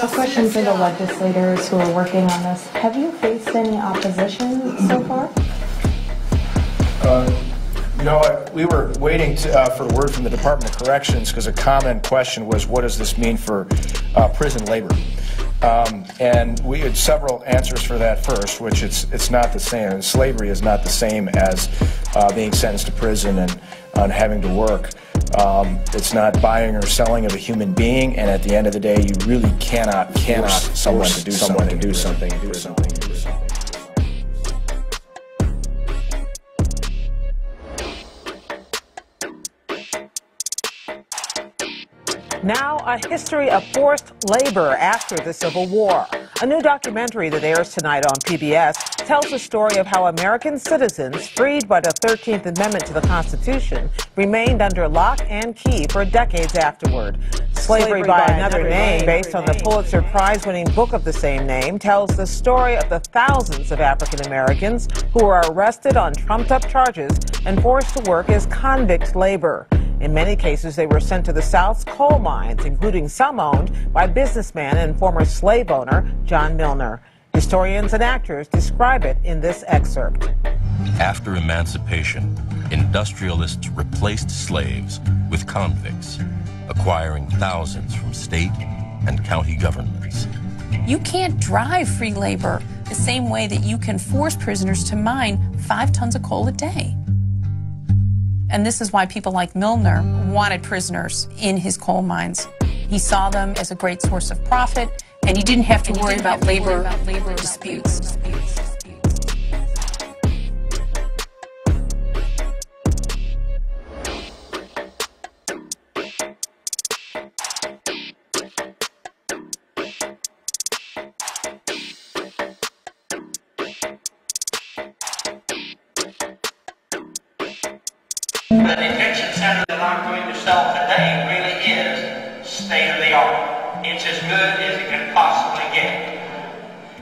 A question for the legislators who are working on this. Have you faced any opposition so far? Uh, no, we were waiting to, uh, for a word from the Department of Corrections because a common question was, what does this mean for uh, prison labor? Um, and we had several answers for that first, which it's, it's not the same. Slavery is not the same as uh, being sentenced to prison and, and having to work. Um, it's not buying or selling of a human being, and at the end of the day, you really cannot cannot force someone to do someone something, to do something, do something, do something. Now, a history of forced labor after the Civil War. A new documentary that airs tonight on PBS tells the story of how American citizens, freed by the 13th Amendment to the Constitution, remained under lock and key for decades afterward. Slavery, by, by Another Name, based on the Pulitzer Prize winning book of the same name, tells the story of the thousands of African Americans who were arrested on trumped up charges and forced to work as convict labor. In many cases, they were sent to the South's coal mines, including some owned by businessman and former slave owner John Milner. Historians and actors describe it in this excerpt. After emancipation, industrialists replaced slaves with convicts, acquiring thousands from state and county governments. You can't drive free labor the same way that you can force prisoners to mine five tons of coal a day. And this is why people like Milner wanted prisoners in his coal mines. He saw them as a great source of profit, and he didn't have to worry about labor, disputes. The detention center that I'm going to sell today really is state of the art. It's as good as it can possibly get.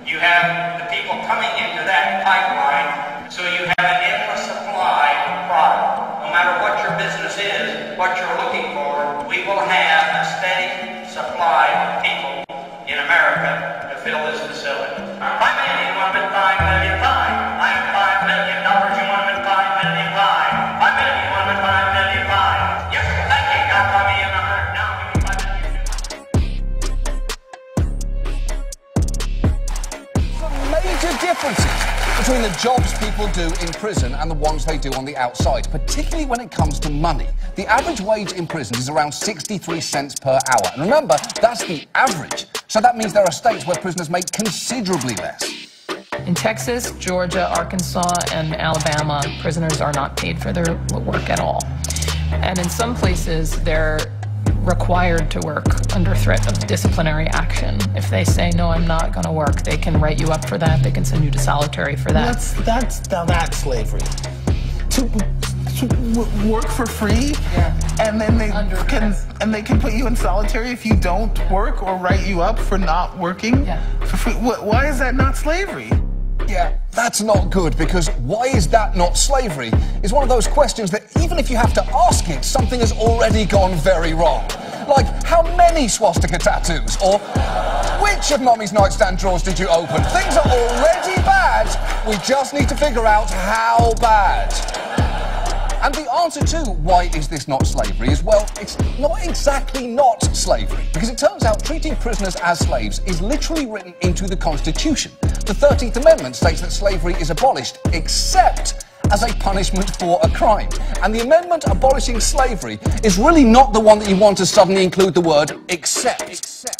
You have the people coming into that pipeline, so you have an endless supply of product. No matter what your business is, what you're looking for, we will have a steady supply of people in America to fill this facility. But five million times. Major differences between the jobs people do in prison and the ones they do on the outside, particularly when it comes to money. The average wage in prison is around 63 cents per hour. And remember, that's the average. So that means there are states where prisoners make considerably less. In Texas, Georgia, Arkansas, and Alabama, prisoners are not paid for their work at all. And in some places, they're required to work under threat of disciplinary action. If they say, no, I'm not going to work, they can write you up for that. They can send you to solitary for that. That's, that's, now that's slavery. To, to work for free, yeah. and then they Under can and they can put you in solitary if you don't work or write you up for not working Yeah. for free. Why is that not slavery? Yeah, that's not good because why is that not slavery is one of those questions that even if you have to ask it, something has already gone very wrong. Like, how many swastika tattoos? Or which of mommy's nightstand drawers did you open? Things are already bad. We just need to figure out how bad. And the answer to why is this not slavery is well, it's not exactly not slavery. Because it turns out treating prisoners as slaves is literally written into the Constitution. The 13th Amendment states that slavery is abolished, except as a punishment for a crime. And the amendment abolishing slavery is really not the one that you want to suddenly include the word except. except.